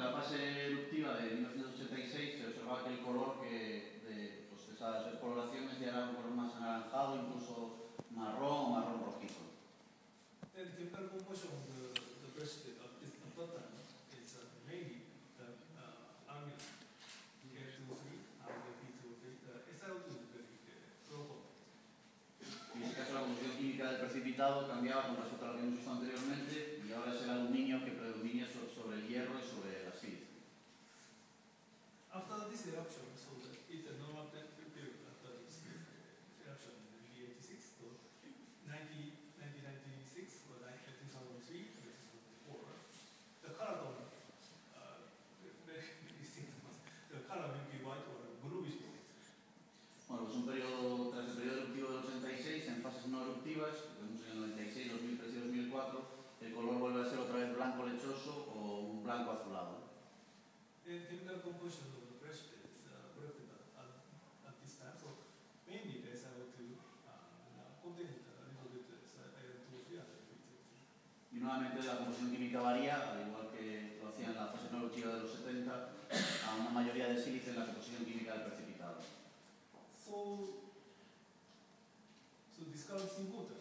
durante a fase eruptiva de 1986 se observaba que el color que, de, pues, esas coloraciones ya era un color más anaranjado, incluso marrón o marrón rojizo. And the purpose of the, the president of this important is uh, mainly the uh, army, P23, army P23, uh, es algo que rojo. En este caso la composición química del precipitado cambiaba con respecto blanco azulado. The typical composition of the brush is uh, worked at, at this time. So mainly they have to uh, contain a little bit iron to the other. Y nuevamente la composición química varía, al igual que lo hacía la fase neurológica de los 70, a una mayoría de sílice en la composición química del precipitado. So, so this kind of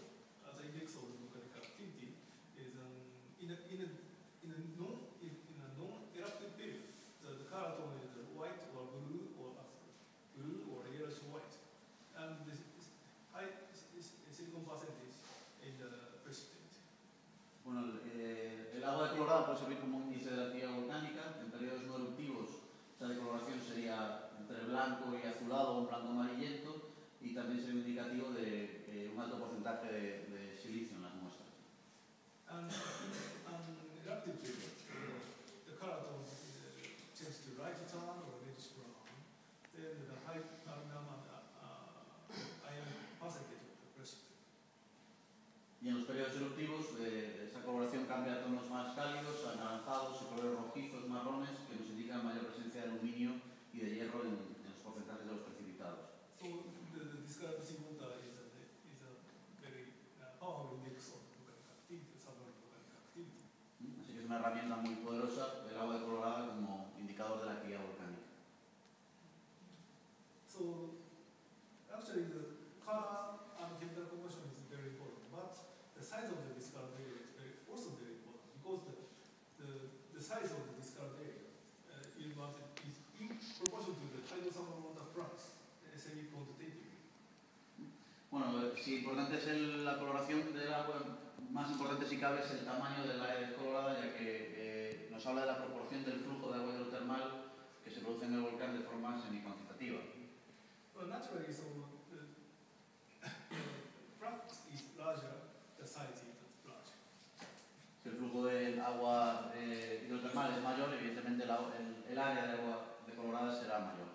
de, eh, un alto porcentaje de, si importante es la coloración del agua, más importante si cabe es el tamaño del área descolorada, ya que eh, nos habla de la proporción del flujo de agua hidrotermal que se produce en el volcán de forma semi-cuantitativa. Si el flujo del agua eh, hidrotermal es mayor, evidentemente el, el área de agua decolorada será mayor.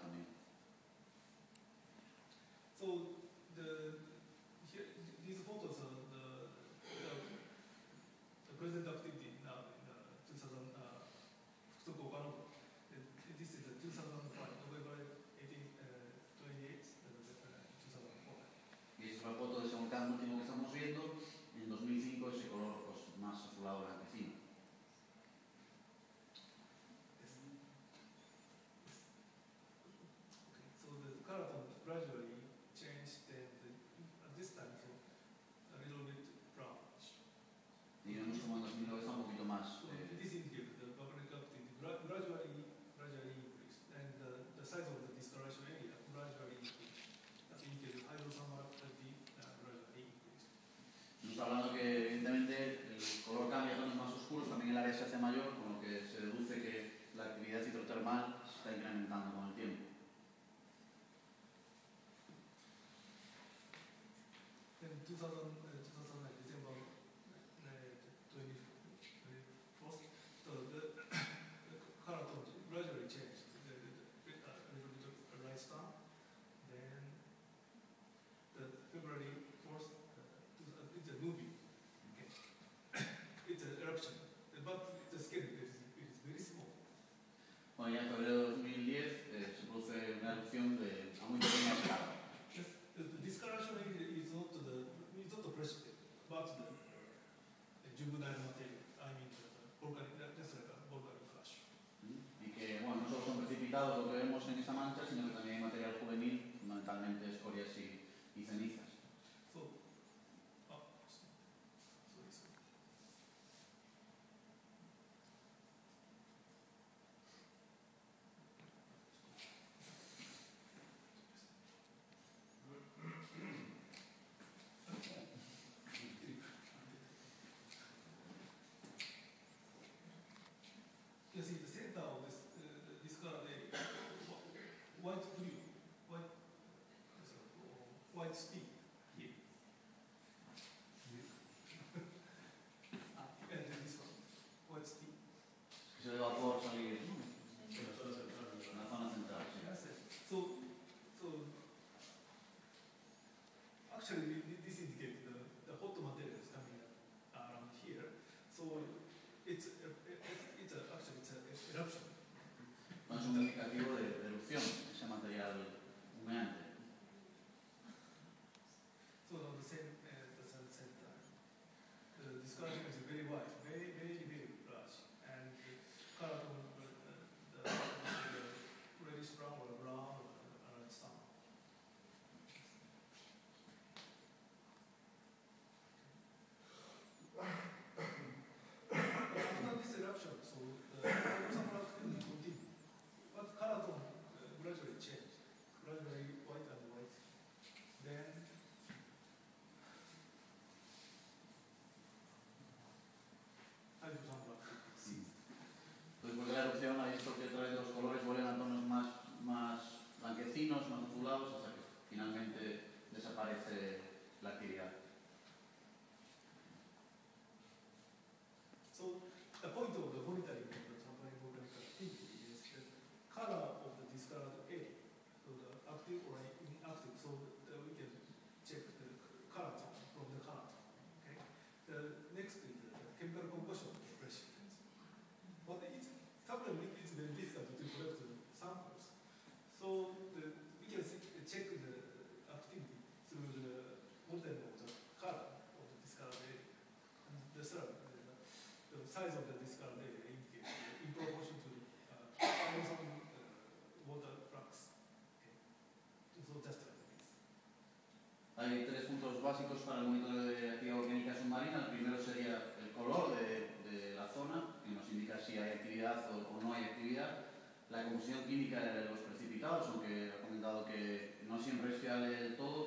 dieser dann, lo que vemos en esa mancha, sino que también hay material juvenil, fundamentalmente escorias y, y ceniza. Steve. para el monitoreo de actividad volcánica submarina. El primero sería el color de, la zona, que nos indica si hay actividad o, no hay actividad. La composición química de los precipitados, aunque ha comentado que no siempre es fiable del todo,